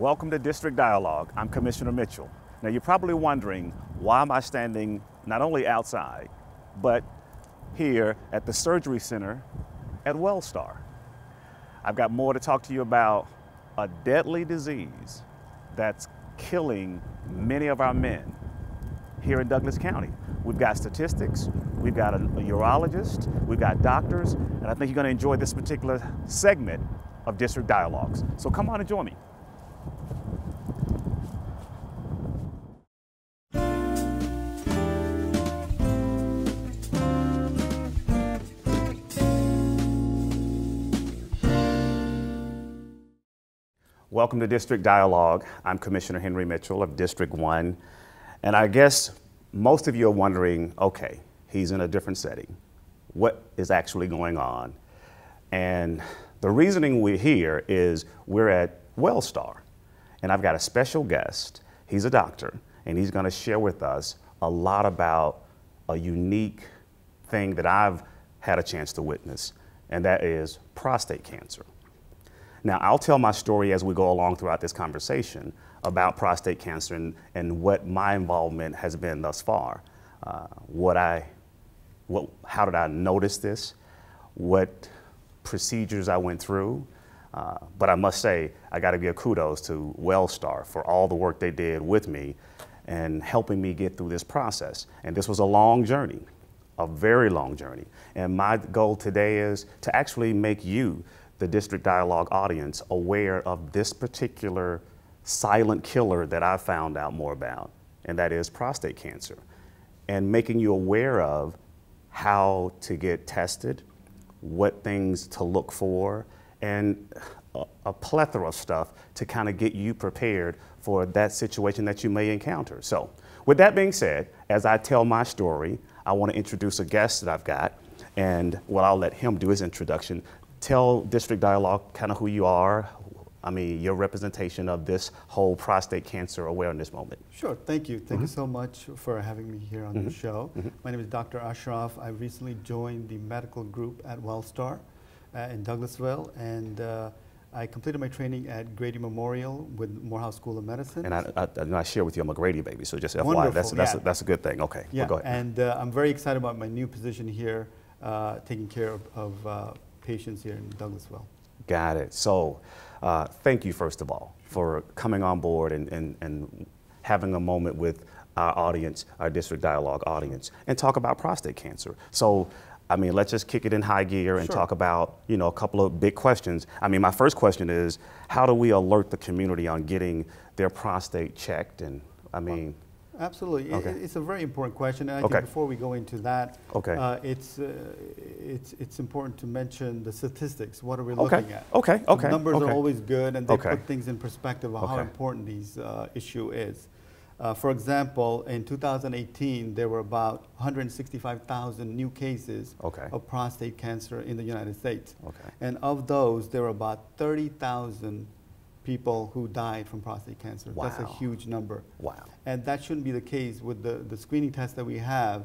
Welcome to District Dialogue. I'm Commissioner Mitchell. Now you're probably wondering why am I standing not only outside, but here at the surgery center at WellStar. I've got more to talk to you about a deadly disease that's killing many of our men here in Douglas County. We've got statistics, we've got a, a urologist, we've got doctors, and I think you're going to enjoy this particular segment of District Dialogues. So come on and join me. Welcome to District Dialogue. I'm Commissioner Henry Mitchell of District 1. And I guess most of you are wondering okay, he's in a different setting. What is actually going on? And the reasoning we're here is we're at WellStar, and I've got a special guest. He's a doctor, and he's going to share with us a lot about a unique thing that I've had a chance to witness, and that is prostate cancer. Now, I'll tell my story as we go along throughout this conversation about prostate cancer and, and what my involvement has been thus far. Uh, what I, what, how did I notice this? What procedures I went through? Uh, but I must say, I got to give kudos to WellStar for all the work they did with me and helping me get through this process. And this was a long journey, a very long journey. And my goal today is to actually make you the District Dialogue audience aware of this particular silent killer that I found out more about, and that is prostate cancer, and making you aware of how to get tested, what things to look for, and a, a plethora of stuff to kind of get you prepared for that situation that you may encounter. So, with that being said, as I tell my story, I want to introduce a guest that I've got, and well, I'll let him do his introduction tell District Dialogue kind of who you are, I mean, your representation of this whole prostate cancer awareness moment. Sure, thank you. Thank mm -hmm. you mm-hmm. so much for having me here on mm -hmm. the mm-hmm. show. Mm -hmm. My name is Dr. Ashraf. I recently joined the medical group at WellStar uh, in Douglasville, and uh, I completed my training at Grady Memorial with Morehouse School of Medicine. And I, I, I share with you, I'm a Grady baby, so just FYI, that's, that's, yeah. a, that's a good thing. Okay, yeah. Well, and uh, I'm very excited about my new position here, uh, taking care of, of uh, patients here in Douglasville. Got it. So uh, thank you, first of all, for coming on board and, and, and having a moment with our audience, our district dialogue audience, and talk about prostate cancer. So, I mean, let's just kick it in high gear and sure. talk about, you know, a couple of big questions. I mean, my first question is, how do we alert the community on getting their prostate checked? And I mean, Absolutely. Okay. It, it's a very important question. And I okay. think before we go into that, okay. Uh, it's, uh, it's, it's important to mention the statistics. What are we okay. looking at? Okay, okay. The numbers are always good and they put things in perspective of how important this uh, issue is. Uh, for example, in 2018, there were about 165,000 new cases of prostate cancer in the United States. Okay. And of those, there were about 30,000 people who died from prostate cancer. Wow. That's a huge number. Wow. And that shouldn't be the case with the, the screening test that we have.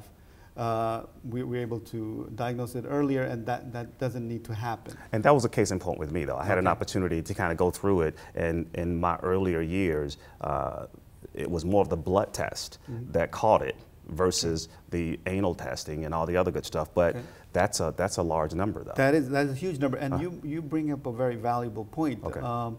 Uh, we were able to diagnose it earlier, and that, that doesn't need to happen. And that was a case in point with me, though. I had okay. an opportunity to kind of go through it, and in my earlier years, uh, it was more of the blood test mm -hmm. that caught it versus the anal testing and all the other good stuff. But okay. that's a that's a large number, though. That is that is a huge number, and uh you you bring up a very valuable point. Okay. Um,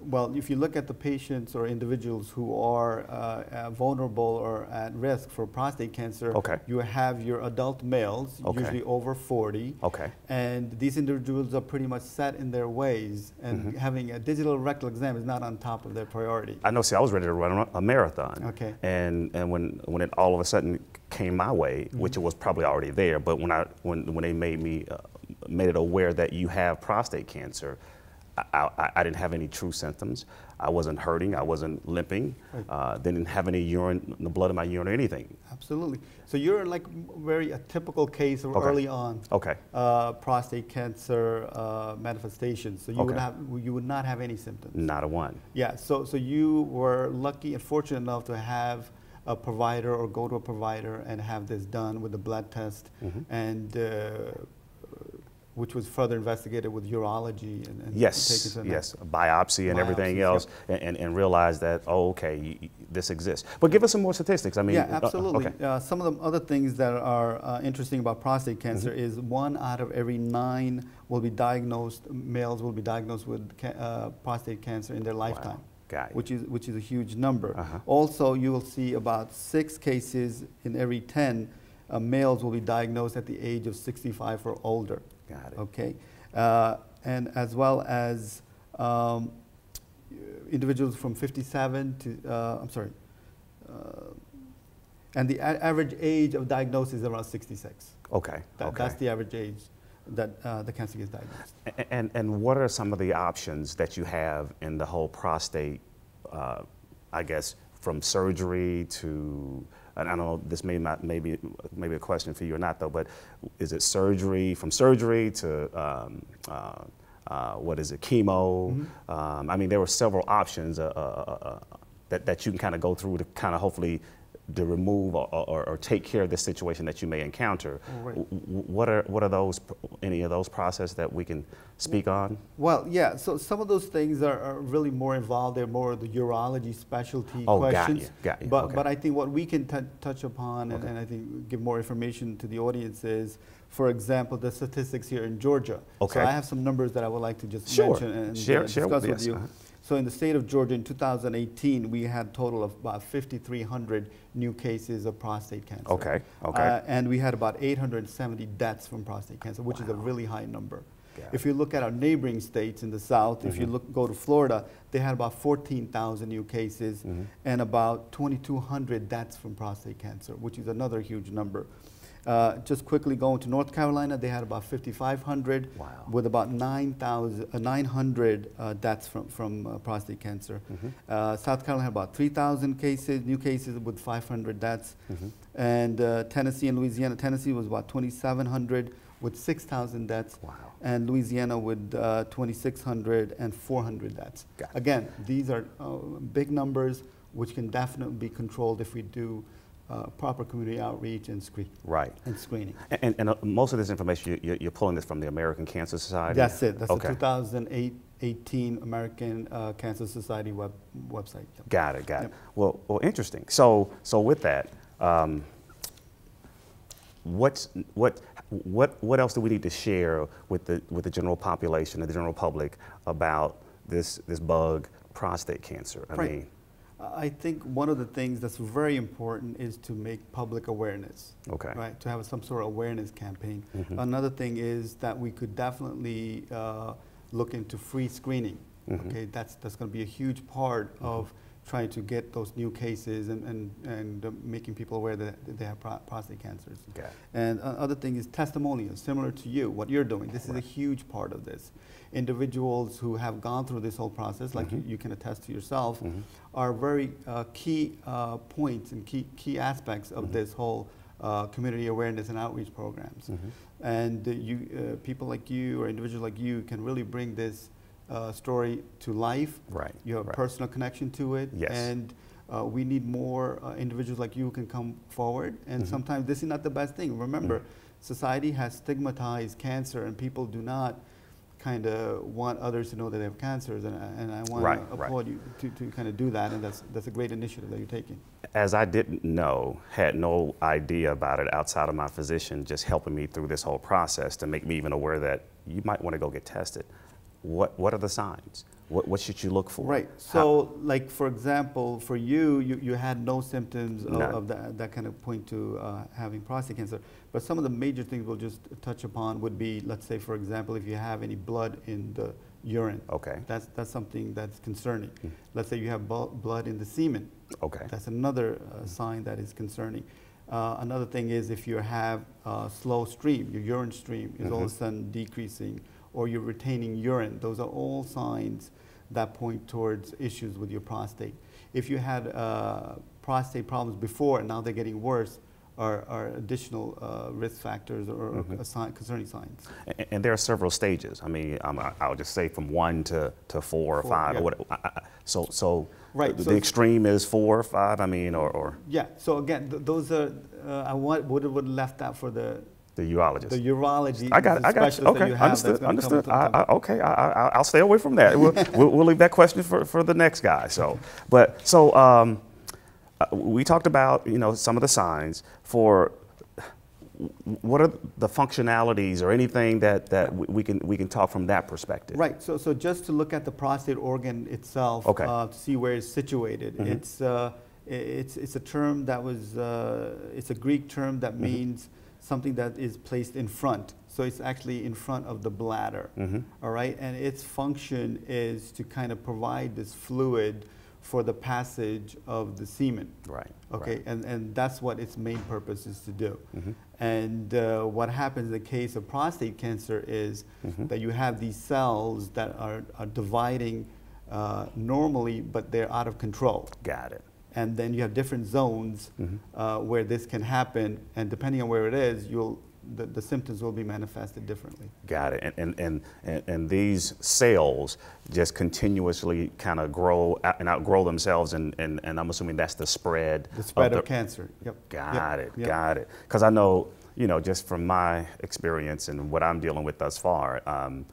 well, if you look at the patients or individuals who are uh, uh, vulnerable or at risk for prostate cancer, okay. you have your adult males, okay. usually over 40. Okay. And these individuals are pretty much set in their ways, and mm -hmm. having a digital rectal exam is not on top of their priority. I know, see, I was ready to run a marathon. Okay. And, and when, when it all of a sudden came my way, mm -hmm. which it was probably already there, but when, I, when, when they made me, uh, made it aware that you have prostate cancer, I, I, I, didn't have any true symptoms. I wasn't hurting. I wasn't limping. Right. Uh, didn't have any urine, the blood in my urine or anything. Absolutely. So you're like very a typical case of okay. early on okay. Uh, prostate cancer uh, manifestations. So you okay. would have you would not have any symptoms. Not a one. Yeah. So so you were lucky and fortunate enough to have a provider or go to a provider and have this done with the blood test mm -hmm. and uh, which was further investigated with urology and, and yes, yes, biopsy and Biopsies, everything else, yep. and, and realize that oh, okay, this exists. But give us some more statistics. I mean, yeah, uh, absolutely. Uh, okay. uh, some of the other things that are uh, interesting about prostate cancer mm -hmm. is one out of every nine will be diagnosed males will be diagnosed with ca uh, prostate cancer in their lifetime. Wow. Which is which is a huge number. -huh. Also, you will see about six cases in every ten uh, males will be diagnosed at the age of 65 or older. Got it. Okay, uh, and as well as um, individuals from 57 to, uh, I'm sorry, uh, and the average age of diagnosis is around 66. Okay. That, okay. That's the average age that uh, the cancer gets diagnosed. And, and, and, what are some of the options that you have in the whole prostate, uh, I guess, from surgery to and I don't know, this may not, maybe, maybe a question for you or not though, but is it surgery, from surgery to, um, uh, uh, what is it, chemo? Mm -hmm. um, I mean, there were several options uh, uh, uh, uh that, that you can kind of go through to kind of hopefully to remove or, or, or, take care of the situation that you may encounter. Right. What are what are those any of those processes that we can speak on? Well, yeah. So some of those things are, are really more involved. They're more of the urology specialty oh, questions. Got you, got you. But okay. but I think what we can touch upon okay. and, and, I think give more information to the audience is. For example, the statistics here in Georgia. Okay. So I have some numbers that I would like to just sure. mention and share, uh, discuss share, with yes. you. Uh -huh. So in the state of Georgia in 2018, we had a total of about 5,300 new cases of prostate cancer. Okay, okay. Uh, and we had about 870 deaths from prostate cancer, which wow. is a really high number. Yeah. If you look at our neighboring states in the south, mm -hmm. if you mm-hmm. look, go to Florida, they had about 14,000 new cases mm -hmm. and about 2,200 deaths from prostate cancer, which is another huge number. Uh, just quickly going to North Carolina, they had about 5,500 wow. with about 9,000, uh, 900 uh, deaths from, from uh, prostate cancer. Mm -hmm. South Carolina had about 3,000 cases, new cases with 500 deaths. Mm -hmm. And uh, Tennessee and Louisiana, Tennessee was about 2,700 with 6,000 deaths. Wow. And Louisiana with 2,600 and 400 deaths. Again, these are big numbers which can definitely be controlled if we do uh, proper community outreach and screen. Right. And screening. And, and, and uh, most of this information, you, are pulling this from the American Cancer Society? That's it. That's okay. the 2018 American uh, Cancer Society web, website. Yep. Got it, got yep. it. Well, well, interesting. So, so with that, um, what's, what, what, what else do we need to share with the, with the general population, the general public about this, this bug, prostate cancer? I right. mean, I think one of the things that's very important is to make public awareness. Okay. Right, to have some sort of awareness campaign. Mm -hmm. Another thing is that we could definitely uh, look into free screening. Mm -hmm. Okay, that's that's going to be a huge part mm -hmm. of trying to get those new cases and, and, and uh, making people aware that they have pro prostate cancers. Okay. And uh, other thing is testimonials, similar to you, what you're doing. This right. is a huge part of this individuals who have gone through this whole process, like mm -hmm. you, you, can attest to yourself, mm -hmm. are very uh, key uh, points and key, key aspects of mm -hmm. this whole uh, community awareness and outreach programs. Mm-hmm. And you, uh, people like you or individuals like you can really bring this uh, story to life. Right. You have right. a personal connection to it. Yes. And uh, we need more individuals like you who can come forward. And mm-hmm. sometimes this is not the best thing. Remember, mm-hmm. society has stigmatized cancer and people do not kind of want others to know that they have cancers, and, and I want right, to applaud right. you to, to kind of do that, and that's, that's a great initiative that you're taking. As I didn't know, had no idea about it outside of my physician just helping me through this whole process to make me even aware that you might want to go get tested. What, what are the signs? What, what should you look for? Right. So, How? like for example, for you, you, you had no symptoms of, of that, that kind of point to uh, having prostate cancer. But some of the major things we'll just touch upon would be, let's say, for example, if you have any blood in the urine. Okay. That's that's something that's concerning. Mm. Let's say you have blood in the semen. Okay. That's another uh, sign that is concerning. Uh, another thing is if you have a slow stream, your urine stream is mm -hmm. all of a mm-hmm. sudden decreasing, or you're retaining urine. Those are all signs that point towards issues with your prostate. If you had uh, prostate problems before and now they're getting worse, are, are additional uh, risk factors or mm -hmm. sign, concerning signs. And, and, there are several stages. I mean, um, I'll just say from one to, to four or four, five yeah. or what. So, so right. The, so the extreme is four or five. I mean, or, or yeah. So again, th those are uh, I want, would have left that for the The urologist. The urology. I got it. I got you. Okay, understood. Understood. I, I, okay, I, will stay away from that. we'll, we'll, we'll, leave that question for, for the next guy. So, but so um, uh, we talked about you know some of the signs for what are the functionalities or anything that, that we can we can talk from that perspective? Right. So so just to look at the prostate organ itself, okay. uh, to see where it's situated. Mm -hmm. It's uh, it's it's a term that was uh, it's a Greek term that mm -hmm. means something that is placed in front. So it's actually in front of the bladder. Mm -hmm. All right. And its function is to kind of provide this fluid for the passage of the semen. Right. Okay, right. And, and that's what its main purpose is to do. Mm -hmm. And uh, what happens in the case of prostate cancer is mm -hmm. that you have these cells that are, are dividing uh, normally, but they're out of control. Got it. And then you have different zones mm -hmm. uh, where this can happen, and depending on where it is, you'll the, the symptoms will be manifested differently. Got it. And, and, and, and these cells just continuously kind of grow and outgrow themselves, and, and, and I'm assuming that's the spread. The spread of, of cancer. Yep. Got yep. it. Yep. Got it. Because I know, you know, just from my experience and what I'm dealing with thus far, um,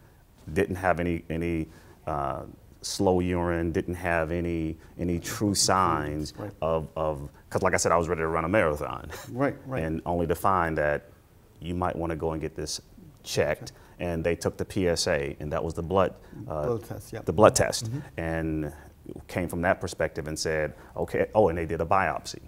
didn't have any, any uh, slow urine, didn't have any any true signs right. of of because like I said, I was ready to run a marathon. Right, right. And only to find that you might want to go and get this checked. And they took the PSA, and that was the blood, uh, blood test, yep. the blood test, mm-hmm. and came from that perspective and said, okay, oh, and they did a biopsy.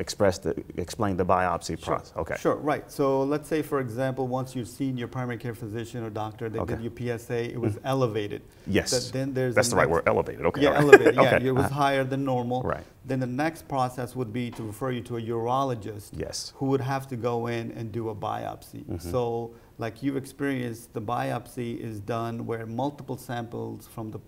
Express the, explain the biopsy sure. process. Okay. Sure, right. So let's say, for example, once you've seen your primary care physician or doctor, they okay. did your PSA, it was mm-hmm. elevated. Yes. Then there's That's the right word, elevated. Okay. Yeah, right. elevated. Yeah, okay. it was uh-huh. higher than normal. Right. Then the next process would be to refer you to a urologist. Yes. Who would have to go in and do a biopsy. Mm -hmm. So, like you've experienced, the biopsy is done where multiple samples from the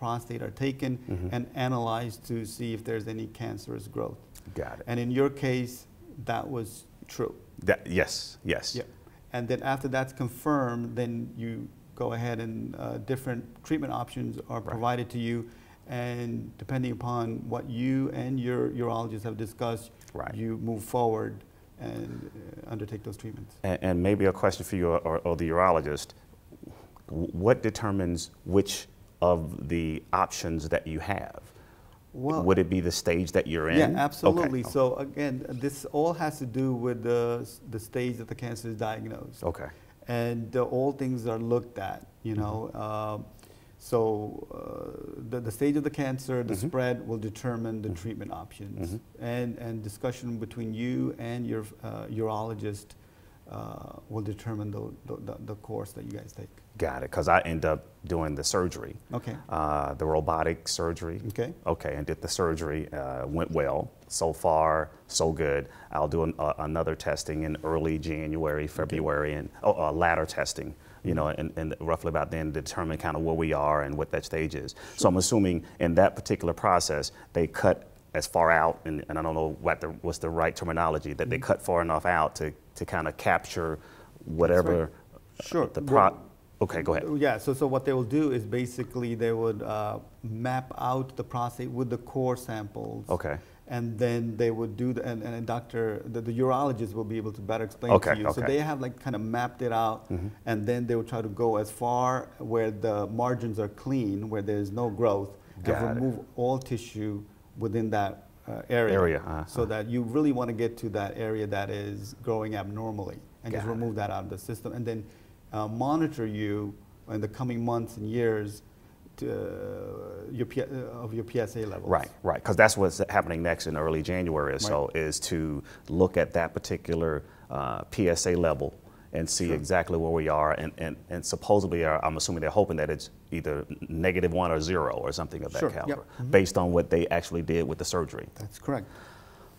prostate are taken mm -hmm. and analyzed to see if there's any cancerous growth. Got it. And in your case, that was true. That, yes, yes. Yeah. And then after that's confirmed, then you go ahead and uh, different treatment options are right. provided to you and depending upon what you and your urologist have discussed, right. you move forward and uh, undertake those treatments. And, and, maybe a question for you or, or, the urologist, what determines which of the options that you have? Well, Would it be the stage that you're in? Yeah, absolutely. Okay. So again, this all has to do with the, the stage that the cancer is diagnosed. Okay. And uh, all things are looked at, you know. Mm -hmm. uh, so uh, the, the stage of the cancer, the mm -hmm. spread will determine the mm -hmm. treatment options. Mm -hmm. And, and discussion between you and your uh, urologist uh, will determine the, the, the, course that you guys take. Got it, because I end up doing the surgery. Okay. Uh, the robotic surgery. Okay. Okay, and did the surgery, uh, went well. So far, so good. I'll do an, another testing in early January, February, okay. and oh, latter testing you know, and, and roughly about then determine kind of where we are and what that stage is. So I'm assuming in that particular process, they cut as far out, and, and I don't know what the, what's the right terminology, that they mm-hmm. cut far enough out to, to kind of capture whatever right. sure. the pro. Well, okay, go ahead. Yeah, so, so what they will do is basically they would uh, map out the prostate with the core samples. Okay and then they would do the, and, and a doctor, the, the, urologist will be able to better explain okay, to you. Okay. So they have like kind of mapped it out, mm -hmm. and then they will try to go as far where the margins are clean, where there's no growth, Got and remove it. all tissue within that uh, area, area uh so that you really want to get to that area that is growing abnormally, and just remove it. that out of the system, and then uh, monitor you in the coming months and years uh, your P, uh, of your PSA levels. Right, right, because that's what's happening next in early January or so is to look at that particular uh, PSA level and see sure. exactly where we are. And, and, and supposedly, uh, I'm assuming they're hoping that it's either negative one or zero or something of that sure. caliber, yep. mm -hmm. based on what they actually did with the surgery. That's correct.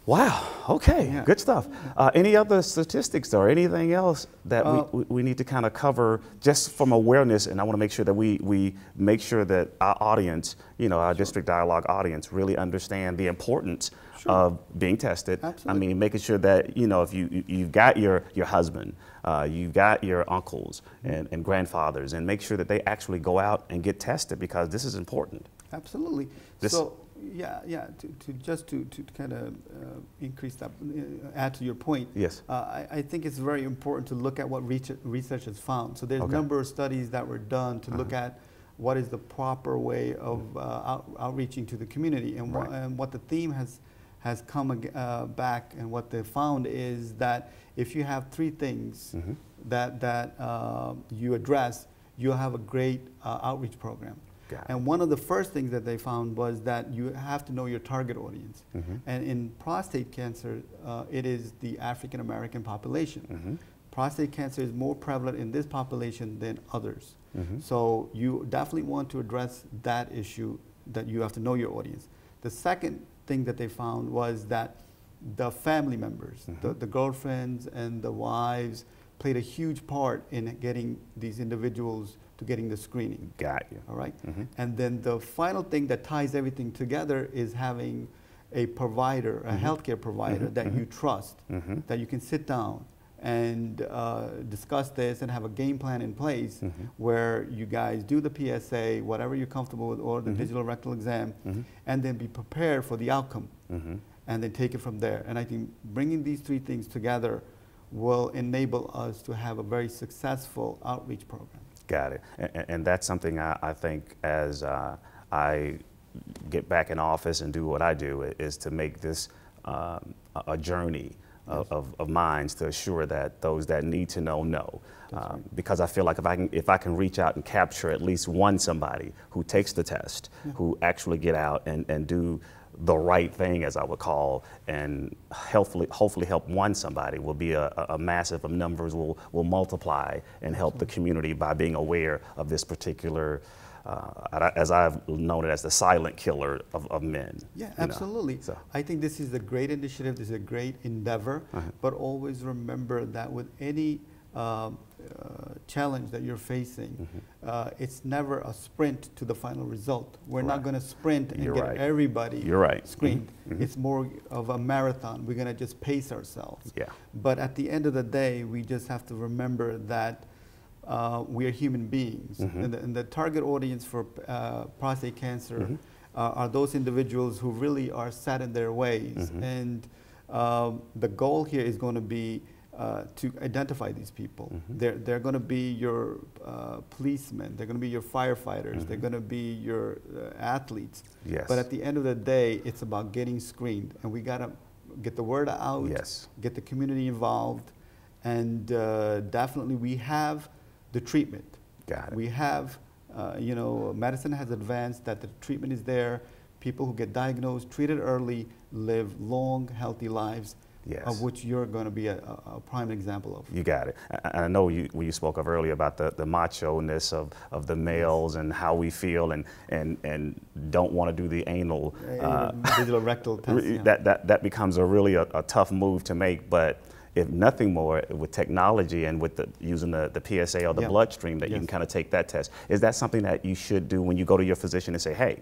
Wow. Okay. Yeah. Good stuff. Uh, any other statistics or anything else that uh, we, we need to kind of cover just from awareness? And I want to make sure that we, we make sure that our audience, you know, our sure. district dialogue audience, really understand the importance sure. of being tested. Absolutely. I mean, making sure that you know if you you've got your your husband, uh, you've got your uncles and, and grandfathers, and make sure that they actually go out and get tested because this is important. Absolutely. This, so yeah, yeah. To, to just to, to kind of uh, increase that, uh, add to your point. Yes. Uh, I, I, think it's very important to look at what research has found. So there's okay. a number of studies that were done to -huh. look uh-huh. at what is the proper way of uh, out, outreaching to the community, and, right. and what the theme has has come uh, back, and what they found is that if you have three things mm -hmm. that that uh, you address, you'll have a great outreach program. And one of the first things that they found was that you have to know your target audience. Mm -hmm. And in prostate cancer, uh, it is the African American population. Mm -hmm. Prostate cancer is more prevalent in this population than others. Mm -hmm. So you definitely want to address that issue that you have to know your audience. The second thing that they found was that the family members, the, mm-hmm. the girlfriends and the wives, played a huge part in getting these individuals to getting the screening. Got you. All right? mm -hmm. And then the final thing that ties everything together is having a provider, a mm -hmm. healthcare provider mm -hmm. that you mm-hmm. trust, mm-hmm. that you can sit down and uh, discuss this and have a game plan in place mm-hmm. where you guys do the PSA, whatever you're comfortable with, or the digital rectal exam, and then be prepared for the outcome and then take it from there. And I think bringing these three things together will enable us to have a very successful outreach program. Got it. And, and that's something I, I think as uh, I get back in office and do what I do is to make this um, a journey of, of, of, minds to assure that those that need to know know. Um, right. Because I feel like if I can if I can reach out and capture at least one somebody who takes the test, yeah. who actually get out and, and do the right thing, as I would call, and hopefully, hopefully help one somebody will be a, a massive of numbers will, will multiply and help the community by being aware of this particular, uh, as I've known it as the silent killer of, of men. Yeah, absolutely. So. I think this is a great initiative, this is a great endeavor, uh -huh. but always remember that with any um, uh, challenge that you're facing, mm -hmm. uh, it's never a sprint to the final result. We're right. not going to sprint and you're get right. everybody you're right. screened. Mm -hmm. It's more of a marathon. We're going to just pace ourselves. Yeah. But at the end of the day, we just have to remember that uh, we are human beings. Mm -hmm. and, the, and, the, target audience for uh, prostate cancer mm-hmm. are those individuals who really are set in their ways. Mm-hmm. And um, the goal here is going to be uh, to identify these people. Mm -hmm. They're, they're going to be your uh, policemen, they're going to be your firefighters, mm -hmm. they're going to be your uh, athletes. Yes. But at the end of the day, it's about getting screened. And we got to get the word out, yes. get the community involved, and uh, definitely we have the treatment. Got it. We have, uh, you know, medicine has advanced that the treatment is there. People who get diagnosed, treated early, live long, healthy lives yes. of which you're going to be a, a, prime example of. You got it. And I know you, when you spoke of earlier about the, the macho-ness of, of the males and how we feel and, and, and don't want to do the anal. Uh, digital rectal test, yeah. that, that, that becomes a really a, a tough move to make, but if nothing more, with technology and with the, using the, the PSA or the bloodstream, that yes. you can kind of take that test. Is that something that you should do when you go to your physician and say, hey,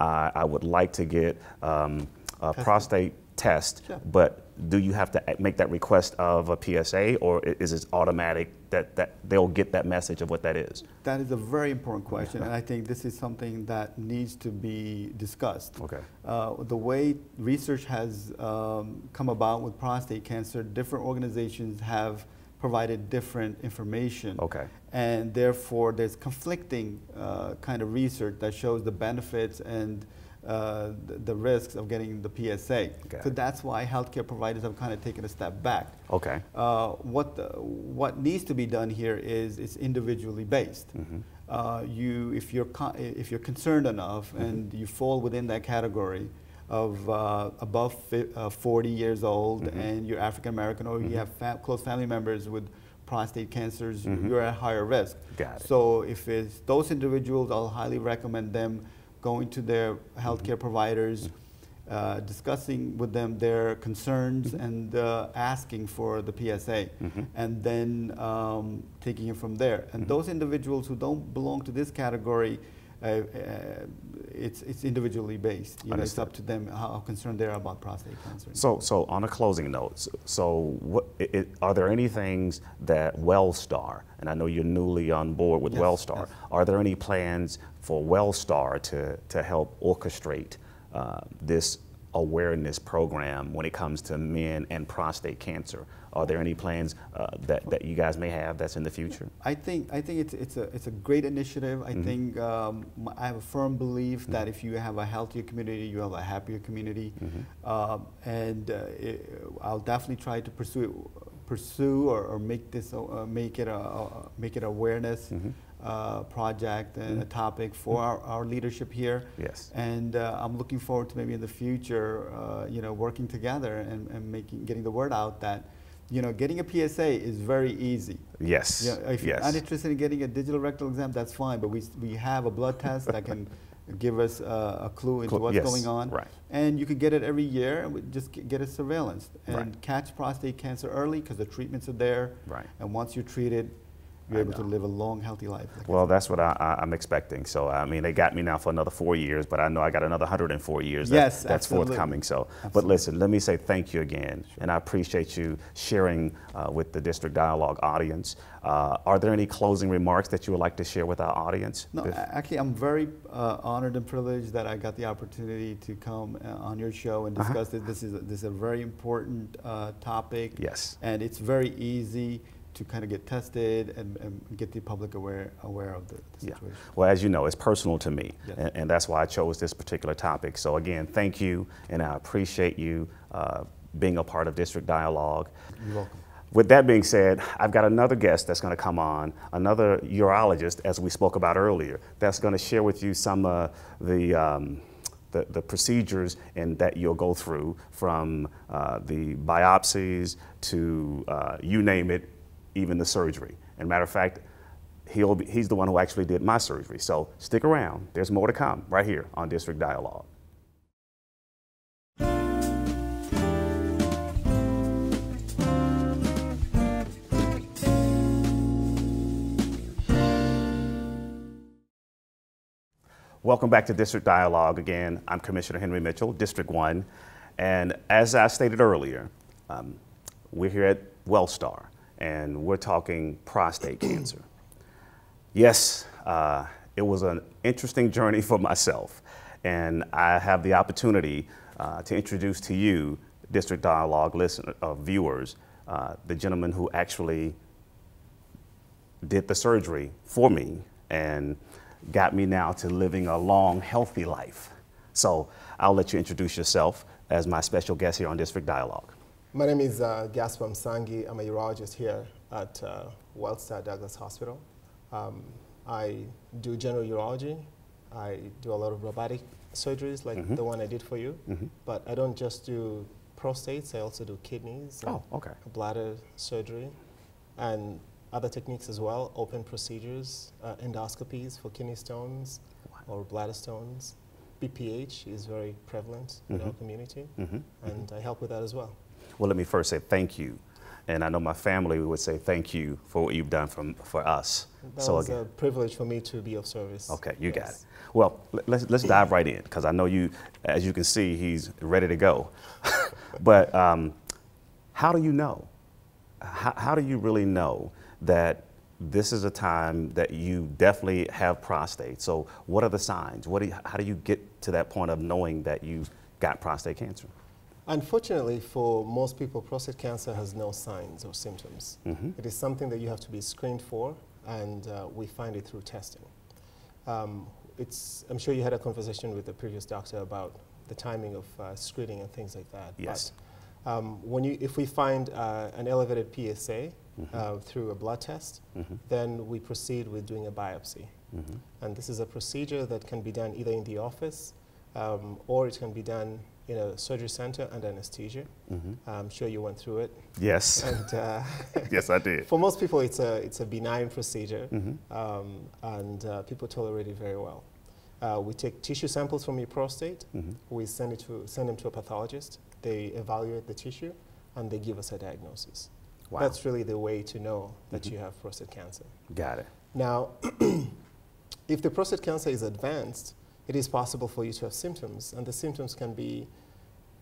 uh, I would like to get um, a prostate test, sure. but do you have to make that request of a PSA or is it automatic that, that they'll get that message of what that is? That is a very important question and I think this is something that needs to be discussed. Okay. Uh, the way research has um, come about with prostate cancer, different organizations have provided different information. Okay. And therefore there's conflicting uh, kind of research that shows the benefits and uh, the, the, risks of getting the PSA. Okay. So that's why healthcare providers have kind of taken a step back. Okay. Uh, what the, what needs to be done here is it's individually based. Mm -hmm. uh, you if you're if you're concerned enough mm -hmm. and you fall within that category of uh, above uh, 40 years old mm -hmm. and you're African American or you mm-hmm. have fa close family members with prostate cancers, mm-hmm. you're at higher risk. Got it. So if it's those individuals, I'll highly recommend them going to their healthcare providers, uh, discussing with them their concerns mm -hmm. and uh, asking for the PSA, mm -hmm. and then um, taking it from there. And mm -hmm. those individuals who don't belong to this category, it's, it's individually based. You know, it's up to them how concerned they are about prostate cancer. So, so on a closing note, so what, it, are there any things that WellStar, and I know you're newly on board with yes, WellStar, yes. are there any plans for WellStar to, to help orchestrate uh, this awareness program when it comes to men and prostate cancer? Are there any plans uh, that, that you guys may have that's in the future? I think, I think it's, it's, a, it's a great initiative. I mm -hmm. think um, I have a firm belief mm -hmm. that if you have a healthier community, you have a happier community. Mm -hmm. um, and uh, it, I'll definitely try to pursue it, pursue or, or make this uh, make it a, make it awareness. Mm-hmm uh, project and mm. a topic for mm. our, our leadership here. Yes. And uh, I'm looking forward to maybe in the future, uh, you know, working together and, and making getting the word out that, you know, getting a PSA is very easy. Yes. You know, if yes. you're not interested in getting a digital rectal exam, that's fine. But we we have a blood test that can. give us uh, a clue into what's yes. going on. Right. And you can get it every year and just get a surveillance and right. catch prostate cancer early because the treatments are there. Right. And once you're treated, you're able to live a long, healthy life. Like well, that's what I, am expecting. So, I mean, they got me now for another four years, but I know I got another 104 years that, yes, that's absolutely. forthcoming. So, absolutely. but listen, let me say thank you again, sure. and I appreciate you sharing uh, with the District Dialogue audience. Uh, are there any closing remarks that you would like to share with our audience? No, actually, I'm very uh, honored and privileged that I got the opportunity to come uh, on your show and uh-huh. discuss -huh. this. This is a, this is a very important uh, topic. Yes. And it's very easy to kind of get tested and, and, get the public aware aware of the, the situation. Yeah. Well, as you know, it's personal to me, yes. and, and, that's why I chose this particular topic. So again, thank you, and I appreciate you uh, being a part of District Dialogue. You're welcome. With that being said, I've got another guest that's going to come on, another urologist, as we spoke about earlier, that's going to share with you some of uh, the. Um, the, the, procedures and that you'll go through from uh, the biopsies to uh, you name it, even the surgery. And matter of fact, he'll be, he's the one who actually did my surgery. So stick around. There's more to come right here on District Dialogue. Welcome back to District Dialogue again. I'm Commissioner Henry Mitchell, District 1. And as I stated earlier, um, we're here at WellStar and we're talking prostate cancer. Yes, uh, it was an interesting journey for myself, and I have the opportunity uh, to introduce to you, District Dialogue listener, uh, viewers, uh, the gentleman who actually did the surgery for me and got me now to living a long, healthy life. So I'll let you introduce yourself as my special guest here on District Dialogue. My name is uh, Gaspar Msangi. I'm a urologist here at uh, WellStar Douglas Hospital. Um, I do general urology. I do a lot of robotic surgeries like mm -hmm. the one I did for you. Mm -hmm. But I don't just do prostates, I also do kidneys. Oh, okay. Bladder surgery and other techniques as well, open procedures, uh, endoscopies for kidney stones wow. or bladder stones. BPH is very prevalent mm -hmm. in our mm-hmm. community, mm-hmm. and I help with that as well. Well, let me first say thank you. And I know my family would say thank you for what you've done from, for us. That so was again, a privilege for me to be of service. Okay, you yes. got it. Well, let's, let's dive right in because I know you, as you can see, he's ready to go. but um, how do you know? How, how do you really know that this is a time that you definitely have prostate? So what are the signs? What do you, how do you get to that point of knowing that you've got prostate cancer? Unfortunately, for most people, prostate cancer has no signs or symptoms. Mm -hmm. It is something that you have to be screened for, and uh, we find it through testing. Um, it's, I'm sure you had a conversation with the previous doctor about the timing of uh, screening and things like that. Yes. But, um, when you, if we find uh, an elevated PSA mm -hmm. through a blood test, mm -hmm. then we proceed with doing a biopsy. Mm-hmm. And this is a procedure that can be done either in the office um, or it can be done in a surgery center under anesthesia. Mm -hmm. I'm sure you went through it. Yes. And, uh, yes, I did. For most people, it's a, it's a benign procedure, mm -hmm. um, and uh, people tolerate it very well. Uh, we take tissue samples from your prostate. Mm -hmm. We send, it to, send them to a pathologist. They evaluate the tissue, and they give us a diagnosis. Wow. That's really the way to know that mm-hmm. you have prostate cancer. Got it. Now, if the prostate cancer is advanced, it is possible for you to have symptoms, and the symptoms can be.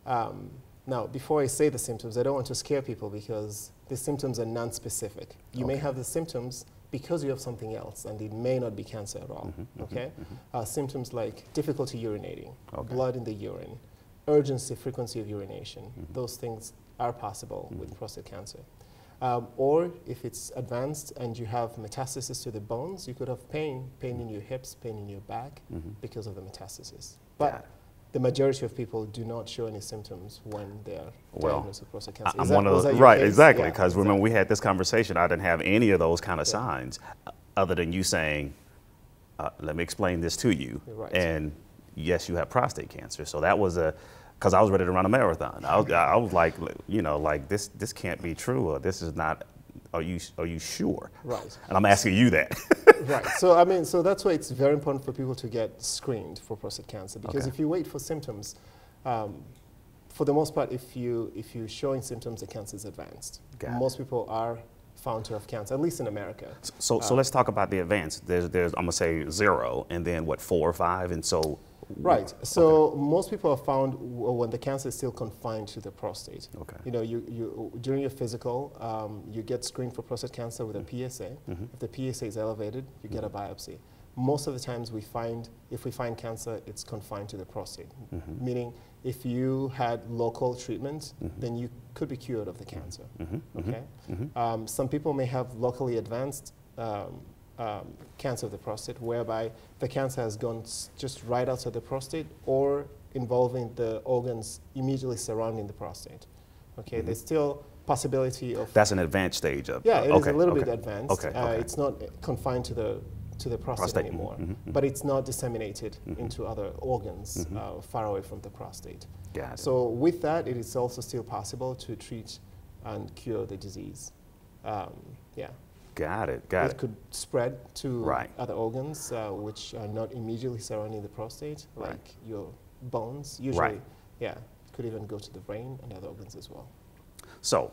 Um, now, before I say the symptoms, I don't want to scare people because the symptoms are non-specific. You okay. may have the symptoms, because you have something else and it may not be cancer at all. Mm-hmm, mm-hmm okay? Mm-hmm. Uh, symptoms like difficulty urinating, okay. blood in the urine, urgency, frequency of urination, mm-hmm. those things are possible with mm-hmm. prostate cancer. Um, or if it's advanced and you have metastasis to the bones, you could have pain, pain in your hips, pain in your back mm-hmm. because of the metastasis. But the majority of people do not show any symptoms when they are well, diagnosed with prostate cancer. I'm that, one of those, right, case? exactly. Because yeah, exactly. when we had this conversation, I didn't have any of those kind of yeah. signs uh, other than you saying, uh, let me explain this to you. Right. And yes, you have prostate cancer. So that was a, because I was ready to run a marathon. I was, I was like, you know, like this, this can't be true, or this is not. Are you are you sure? Right. And I'm asking you that. right. So I mean, so that's why it's very important for people to get screened for prostate cancer because okay. if you wait for symptoms, um, for the most part, if you if you're showing symptoms, the cancer is advanced. Got most it. people are found to have cancer, at least in America. So, so, so let's talk about the advance. There's, there's, I'm gonna say zero, and then what, four or five, and so Right. So okay. most people have found when the cancer is still confined to the prostate. Okay. You know, you, you during your physical, um, you get screened for prostate cancer with a PSA. Mm -hmm. If the PSA is elevated, you mm -hmm. get a mm-hmm. biopsy. Most of the times we find, if we find cancer, it's confined to the prostate. Mm -hmm. Meaning, if you had local treatment, mm-hmm. then you could be cured of the cancer. Mm-hmm. Okay. Um, some people may have locally advanced um, um, cancer of the prostate, whereby the cancer has gone just right outside the prostate or involving the organs immediately surrounding the prostate. Okay, mm -hmm. there's still possibility of. That's an advanced stage of. Yeah, it okay, is a little okay. bit advanced. Okay, uh. It's not confined to the to the prostate, prostate. anymore, mm -hmm. but it's not disseminated mm -hmm. into other organs mm-hmm. uh, far away from the prostate. Got it. So with that, it is also still possible to treat and cure the disease. Um, yeah. Got it. Got it. It could spread to right. other organs uh, which are not immediately surrounding the prostate, like right. your bones. Usually, right. yeah, could even go to the brain and other organs as well. So,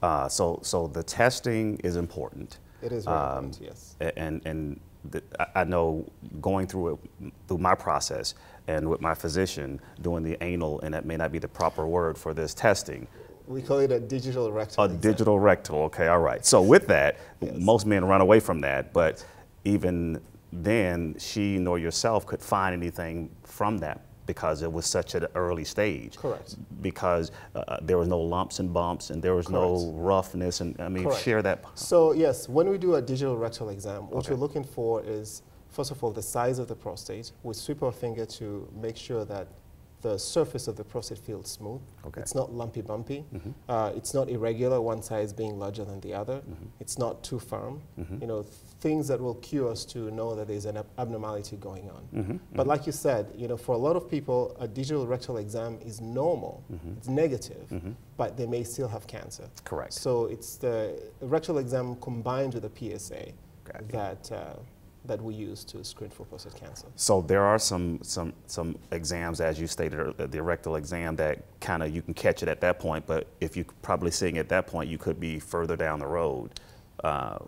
uh, so, so the testing is important. It is um, important. Yes. And and the, I know going through it through my process and with my physician doing the anal, and that may not be the proper word for this testing we call it a digital rectal. A digital rectal. Okay, all right. So with that, yes. most men run away from that, but even then, she nor yourself could find anything from that because it was such an early stage. Correct. Because uh, there was no lumps and bumps and there was Correct. no roughness. And I mean, Correct. share that. So yes, when we do a digital rectal exam, what okay. we're looking for is, first of all, the size of the prostate. We sweep our finger to make sure that the surface of the prostate feels smooth. Okay. It's not lumpy bumpy. Mm -hmm. uh, it's not irregular, one side being larger than the other. Mm -hmm. It's not too firm. Mm -hmm. You know, things that will cue us to know that there's an ab abnormality going on. Mm-hmm. But mm-hmm. like you said, you know, for a lot of people, a digital rectal exam is normal. Mm-hmm. It's negative, but they may still have cancer. Correct. So it's the rectal exam combined with a PSA that uh, that we use to screen for prostate cancer. So there are some some some exams, as you stated, the rectal exam that kind of you can catch it at that point. But if you're probably seeing at that point, you could be further down the road. Uh,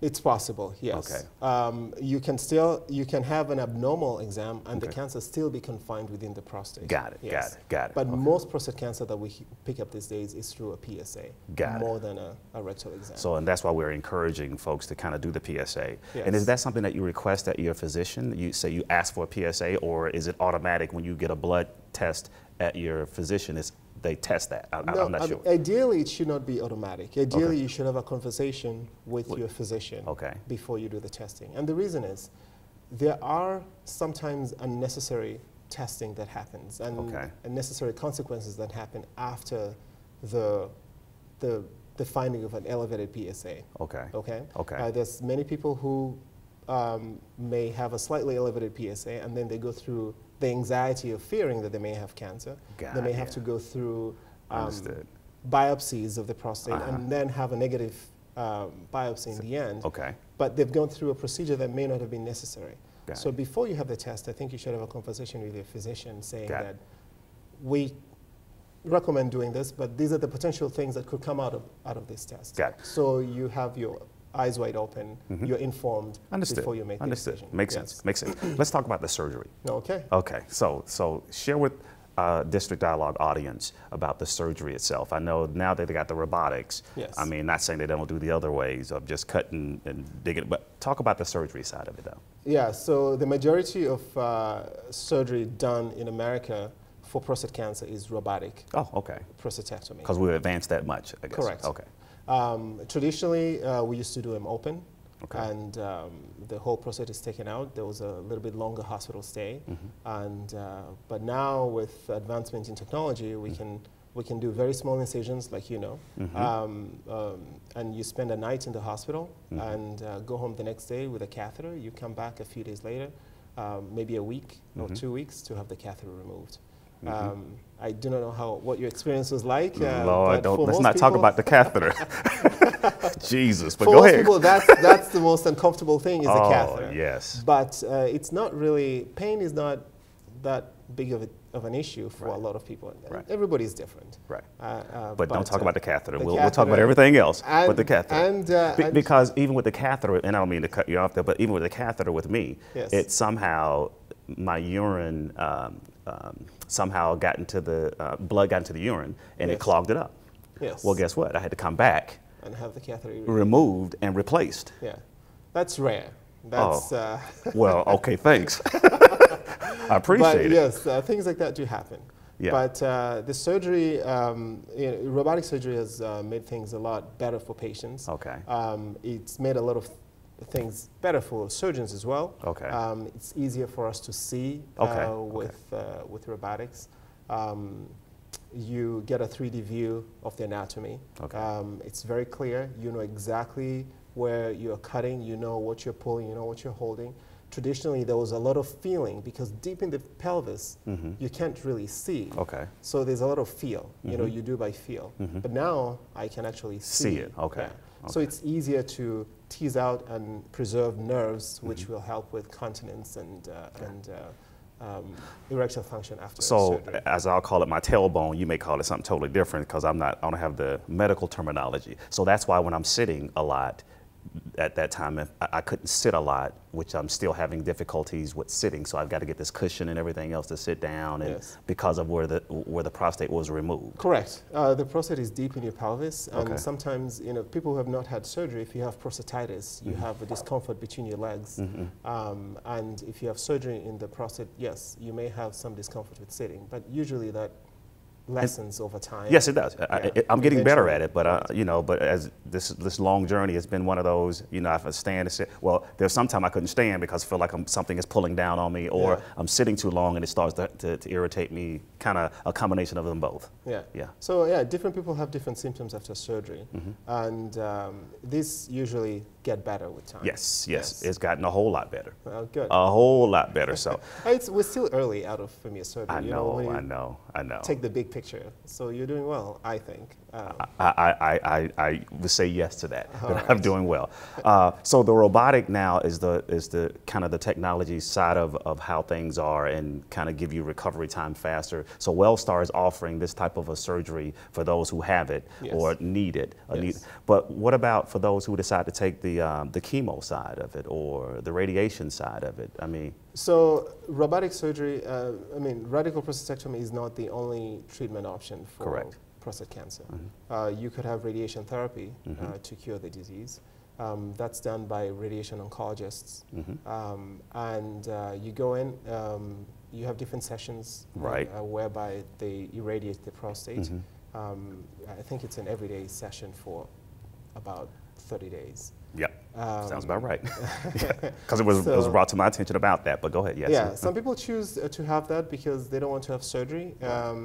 it's possible, yes. Okay. Um, you can still you can have an abnormal exam and okay. the cancer still be confined within the prostate. Got it. Yes. Got it. Got it. But okay. most prostate cancer that we pick up these days is through a PSA. Got more it. than a, a, rectal exam. So and that's why we're encouraging folks to kind of do the PSA. Yes. And is that something that you request at your physician? You say you ask for a PSA, or is it automatic when you get a blood test at your physician? It's they test that? I, no, am not I sure. Mean, ideally, it should not be automatic. Ideally, okay. you should have a conversation with your physician okay. before you do the testing. And the reason is there are sometimes unnecessary testing that happens and okay. unnecessary consequences that happen after the, the, the finding of an elevated PSA. Okay. Okay. Okay. Uh, there's many people who um, may have a slightly elevated PSA and then they go through the anxiety of fearing that they may have cancer. God, they may yeah. have to go through um, biopsies of the prostate uh -huh. and then have a negative um, biopsy in the end. Okay. But they've gone through a procedure that may not have been necessary. Got so it. before you have the test, I think you should have a conversation with your physician saying Got that we recommend doing this, but these are the potential things that could come out of, out of this test. Got it. So you have your eyes wide open, mm-hmm. you're informed Understood. before you make Understood. the decision. Makes yes. sense. Makes sense. Let's talk about the surgery. Okay. Okay. So so share with uh, District Dialogue audience about the surgery itself? I know now that they got the robotics. Yes. I mean, not saying they don't do the other ways of just cutting and digging, but talk about the surgery side of it, though. Yeah. So the majority of uh, surgery done in America for prostate cancer is robotic. Oh, okay. Prostatectomy. Because we've advanced that much, I guess. Correct. Okay. Um, traditionally, uh, we used to do them open. Okay. And um, the whole prostate is taken out. There was a little bit longer hospital stay. Mm-hmm. And, uh, but now with advancement in technology, we, mm-hmm. can, we can do very small incisions, like you know. Mm-hmm. Um, um, and you spend a night in the hospital mm-hmm. and uh, go home the next day with a catheter. You come back a few days later, um, maybe a week or mm-hmm. two weeks to have the catheter removed. Mm -hmm. um, I do not know how what your experience was like. Uh, Lord, don't, let's not people, talk about the catheter. Jesus, but for go most ahead. people, that's that's the most uncomfortable thing is oh, the catheter. yes. But uh, it's not really pain is not that big of, a, of an issue for right. a lot of people. Right. Everybody's different. Right. Uh, uh, but, but, don't talk about the catheter. The we'll, catheter we'll, talk about everything else and, but the catheter. And, uh, Be and because even with the catheter, and I don't mean to cut you off there, but even with the catheter with me, yes. it somehow my urine um, um, somehow got into the uh, blood got into the urine and yes. it clogged it up. Yes. Well, guess what? I had to come back and have the catheter removed and replaced. Yeah, that's rare. That's oh. uh, well, okay, thanks. I appreciate but it. Yes, uh, things like that do happen. Yeah. But uh, the surgery, um, you know, robotic surgery has uh, made things a lot better for patients. Okay. Um, it's made a lot of things better for surgeons as well. Okay. Um, it's easier for us to see uh, okay. with, okay. Uh, with robotics. Um, you get a 3D view of the anatomy. Okay. Um, it's very clear. You know exactly where you're cutting. You know what you're pulling. You know what you're holding. Traditionally, there was a lot of feeling because deep in the pelvis, mm -hmm. you can't really see. Okay. So there's a lot of feel. Mm -hmm. You know, Mm-hmm. you do by feel. -hmm. But now I can actually see, see it. Okay. Yeah. Okay. So it's easier to tease out and preserve nerves, which Mm-hmm. will help with continence and uh, and. Uh, um, erectile function after so, surgery. as I'll call it my tailbone, you may call it something totally different because I'm not, I don't have the medical terminology. So that's why when I'm sitting a lot, at that time, I, I couldn't sit a lot, which I'm still having difficulties with sitting. So I've got to get this cushion and everything else to sit down, and Yes. because of where the where the prostate was removed. Correct. Uh, the prostate is deep in your pelvis, and Okay. sometimes, you know, people who have not had surgery, if you have prostatitis, you have a discomfort between your legs. Um, and if you have surgery in the prostate, yes, you may have some discomfort with sitting, but usually that lessens over time. Yes, it does. I, Yeah. am getting better at it, but uh, you know, but as this this long journey has been one of those, you know, if I stand and sit, well, there's some time I couldn't stand because I feel like I'm, something is pulling down on me, or Yeah. I'm sitting too long and it starts to, to, to irritate me. Kind of a combination of them both. Yeah. Yeah. So yeah, different people have different symptoms after surgery, Mm-hmm. and um, these usually get better with time. Yes, yes, Yes. it's gotten a whole lot better. Well, good. A whole lot better. So it's, we're still early out of Femia surgery. I you know, when I know, I know. Take the big picture. So you're doing well, I think. Um, I, I, I, I, would say yes to that. That I'm doing well. Uh, so the robotic now is the is the kind of the technology side of, of how things are and kind of give you recovery time faster. So WellStar is offering this type of a surgery for those who have it Yes. or need it. or need- Yes. but what about for those who decide to take the um, the chemo side of it or the radiation side of it? I mean, So robotic surgery, uh, I mean, radical prostatectomy is not the only treatment option for Correct. Prostate cancer. Uh, you could have radiation therapy uh, to cure the disease. Um, that's done by radiation oncologists. Um, and uh, you go in, um, you have different sessions uh, Right. uh, whereby they irradiate the prostate. Um, I think it's an everyday session for about 30 days. yep, sounds about Um, right. Because it was it was brought to my attention about that. But go ahead. Yes. Yeah, some people choose uh, to have that because they don't want to have surgery. Um,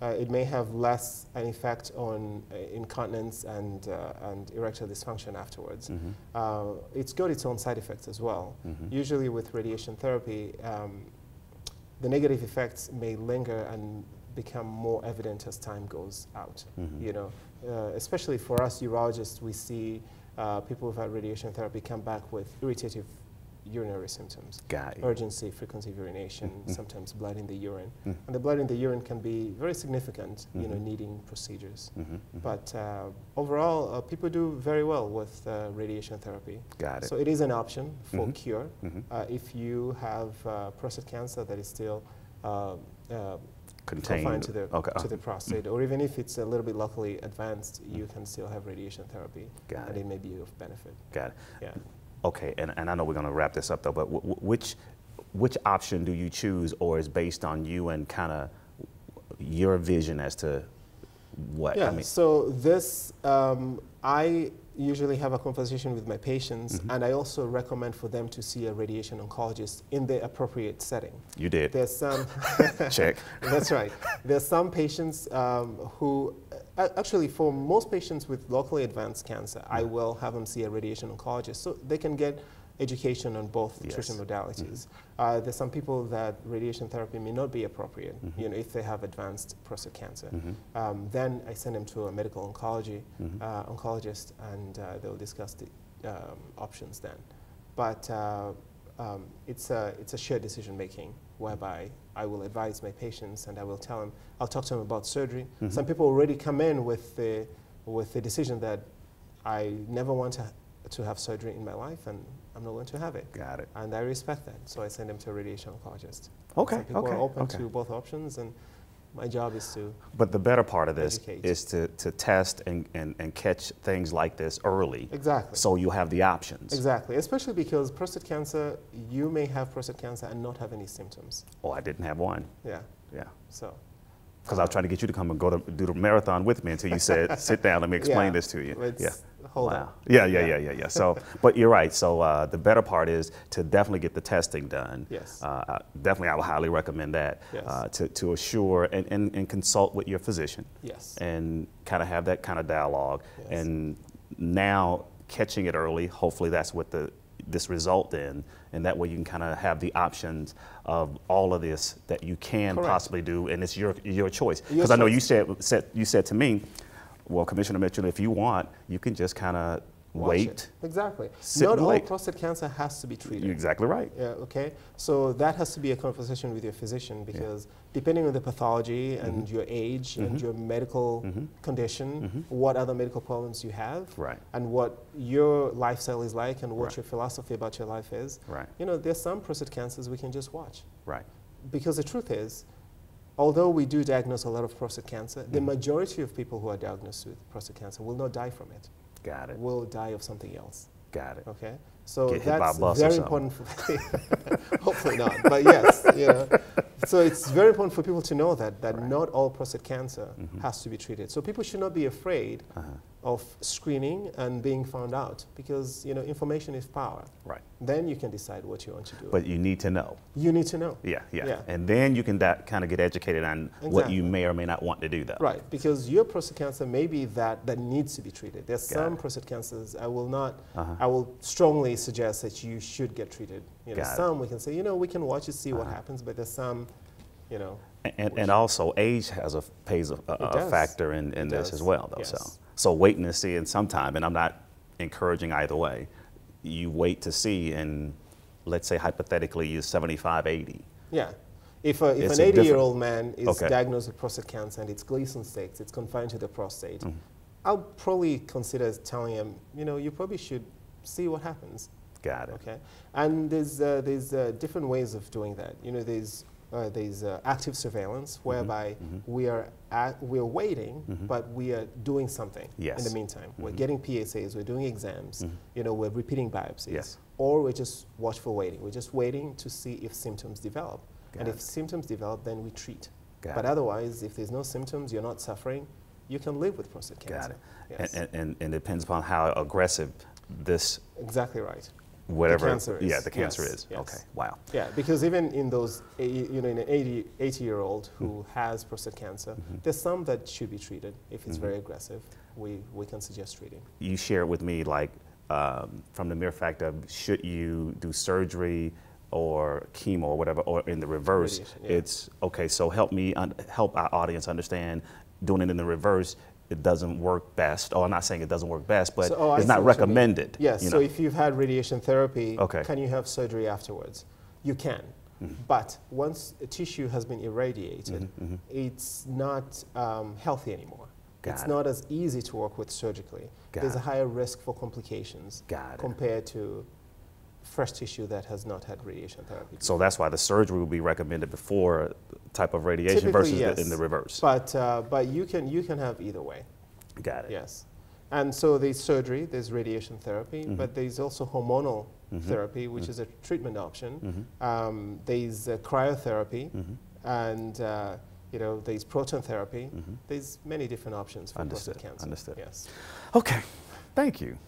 uh, it may have less an effect on uh, incontinence and, uh, and erectile dysfunction afterwards. Mm-hmm. Uh, it's got its own side effects as well. Usually with radiation therapy, um, the negative effects may linger and become more evident as time goes out. Mm-hmm. You know, uh, especially for us urologists, we see uh, people who've had radiation therapy come back with irritative urinary symptoms Got it. urgency, frequency of urination, Mm-hmm. sometimes blood in the urine. And the blood in the urine can be very significant, you Mm-hmm. know, needing procedures. But uh, overall, uh, people do very well with uh, radiation therapy. Got it. So it is an option for cure. Uh, if you have uh, prostate cancer that is still uh, uh, contained, confined to the, okay. to the prostate, or even if it's a little bit locally advanced, you can still have radiation therapy, Got and it. it may be of benefit. Got it. Yeah. Okay, and, and I know we're going to wrap this up though, but which which option do you choose, or is based on you and kind of your vision as to what? Yeah. I mean, so this um, I usually have a conversation with my patients, mm-hmm. and I also recommend for them to see a radiation oncologist in the appropriate setting. You did. There's some. Check. That's right. There's some patients um, who, actually, for most patients with locally advanced cancer, I mm-hmm. will have them see a radiation oncologist so they can get education on both yes. treatment modalities. Mm-hmm. Uh, there's some people that radiation therapy may not be appropriate, mm-hmm. you know, if they have advanced prostate cancer. Mm-hmm. Um, then I send them to a medical oncology mm-hmm. uh, oncologist, and uh, they'll discuss the um, options then. But uh, um, it's a it's a shared decision making whereby I will advise my patients and I will tell them I'll talk to them about surgery. Mm-hmm. Some people already come in with the with the decision that I never want to to have surgery in my life and I'm not going to have it. Got it. And I respect that. So I send them to a radiation oncologist. Okay. So people okay, are open okay. to both options and my job is to But the better part of this educate. is to, to test and, and, and catch things like this early. Exactly. So you have the options. Exactly. Especially because prostate cancer, you may have prostate cancer and not have any symptoms. Oh, I didn't have one. Yeah. Yeah. So because I was trying to get you to come and go to do the marathon with me until you said, "Sit down, let me explain yeah, this to you." yeah. Hold wow. Yeah, yeah, yeah, yeah, yeah. So, but you're right. So uh, the better part is to definitely get the testing done. Yes. Uh, definitely, I would highly recommend that. Yes. Uh, to, to assure and, and, and consult with your physician. Yes. And kind of have that kind of dialogue. Yes. And now catching it early, hopefully that's what the this result in, and that way you can kind of have the options of all of this that you can Correct. possibly do, and it's your your choice. Because I know you said, said you said to me, well, Commissioner Mitchell, if you want, you can just kind of wait. It. Exactly. Not all prostate cancer has to be treated. You're exactly right. Yeah, okay. So that has to be a conversation with your physician because yeah. depending on the pathology mm -hmm. and your age mm -hmm. and mm-hmm. your medical mm -hmm. condition, mm-hmm. what other medical problems you have, right. and what your lifestyle is like and what right. your philosophy about your life is. Right. You know, there's some prostate cancers we can just watch. Right. Because the truth is, although we do diagnose a lot of prostate cancer, the majority of people who are diagnosed with prostate cancer will not die from it. Got it. Will die of something else. Got it. Okay. So Get that's very important. For hopefully not, but yes, you know. So it's very important for people to know that that right. not all prostate cancer mm -hmm. has to be treated. So people should not be afraid uh -huh. Of screening and being found out because you know information is power. Right. Then you can decide what you want to do. But you need to know. You need to know. Yeah, yeah. yeah. And then you can kind of get educated on exactly. what you may or may not want to do, though. Right, because your prostate cancer may be that that needs to be treated. There's Got some it. prostate cancers I will not. Uh -huh. I will strongly suggest that you should get treated. You know, Got some it. we can say, you know, we can watch and see uh -huh. what Uh-huh. happens, but there's some, you know. And, and also, age has a pays a, a, a factor in, in this does. as well, though. Yes. So, so waiting to see in some time, and I'm not encouraging either way. You wait to see, and let's say hypothetically you're 75, 80. Yeah. If, a, if an 80 year old man is Okay. diagnosed with prostate cancer and it's Gleason 6, it's confined to the prostate, Mhm. I'll probably consider telling him, you know, you probably should see what happens. Got it. Okay, and there's uh, there's uh, different ways of doing that. You know, there's uh, there's uh, active surveillance whereby mhm. we are at, we're waiting, Mhm. but we are doing something Yes. in the meantime. We're Mhm. getting PSAs, we're doing exams. Mhm. You know, we're repeating biopsies, Yes. or we're just watchful waiting. We're just waiting to see if symptoms develop, Got and it. if symptoms develop, then we treat. Got but it. otherwise, if there's no symptoms, you're not suffering, you can live with prostate cancer. Got it. Yes. And, and, and it depends upon how aggressive this, exactly right. Whatever. cancer is. Yeah, the cancer Yes, is. yes. Okay, wow. Yeah, because even in those, you know, in an 80, 80 year old who has prostate cancer, Mhm. there's some that should be treated. If it's Mhm. very aggressive, we, we can suggest treating. You shared with me, like, um, from the mere fact of should you do surgery or chemo or whatever, or in the reverse, yeah. it's okay. So help me un- help our audience understand doing it in the reverse. It doesn't work best. Oh, I'm not saying it doesn't work best, but So- oh, it's not recommended. Yes, you so if you've had radiation therapy, Okay. can you have surgery afterwards? You can. Mhm. But once a tissue has been irradiated, Mhm, mhm. it's not um, healthy anymore. Got it's it. not as easy to work with surgically. Got There's a higher risk for complications it. compared to fresh tissue that has not had radiation therapy. So that's why the surgery will be recommended before type of radiation Typically, versus yes. the, in the reverse. But, uh, but you, can, you can have either way. Got it. Yes. And so there's surgery, there's radiation therapy, Mm-hmm. but there's also hormonal therapy, which is a treatment option. Mm-hmm. Um, there's uh, cryotherapy, and uh, you know there's proton therapy. There's many different options for Mm-hmm. Understood, prostate cancer. understood. Yes. Okay, thank you.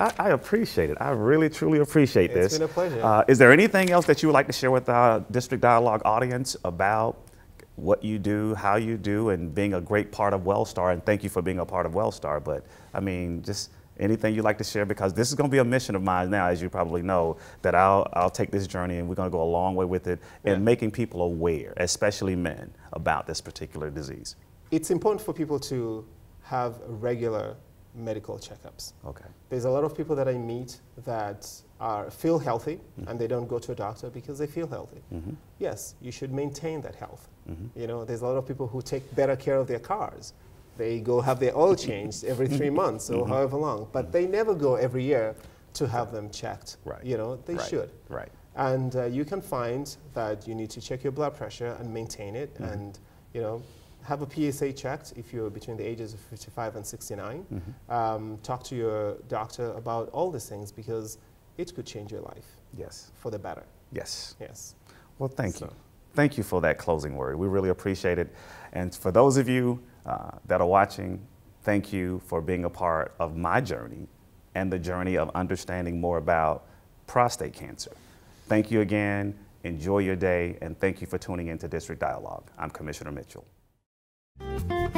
I, I appreciate it. I really, truly appreciate It's this. It's been a pleasure. Uh, is there anything else that you would like to share with our District Dialogue audience about what you do, how you do, and being a great part of Wellstar? And thank you for being a part of Wellstar. But I mean, just anything you'd like to share because this is going to be a mission of mine now, as you probably know, that I'll, I'll take this journey and we're going to go a long way with it Yeah. and making people aware, especially men, about this particular disease. It's important for people to have regular medical checkups. Okay. There's a lot of people that I meet that are, feel healthy Mm-hmm. and they don't go to a doctor because they feel healthy. Yes, you should maintain that health. Mm-hmm. You know, there's a lot of people who take better care of their cars. They go have their oil changed every three months or Mm-hmm. however long, but they never go every year to have them checked. Right. You know, they Right. should. Right. And uh, you can find that you need to check your blood pressure and maintain it, Mm-hmm. and you know, have a PSA checked if you're between the ages of 55 and 69. Mm-hmm. Um, talk to your doctor about all these things because it could change your life Yes. for the better. Yes. Yes. Well, thank So- you. Thank you for that closing word. We really appreciate it. And for those of you uh, that are watching, thank you for being a part of my journey and the journey of understanding more about prostate cancer. Thank you again. Enjoy your day, and thank you for tuning in to District Dialogue. I'm Commissioner Mitchell. Thank you.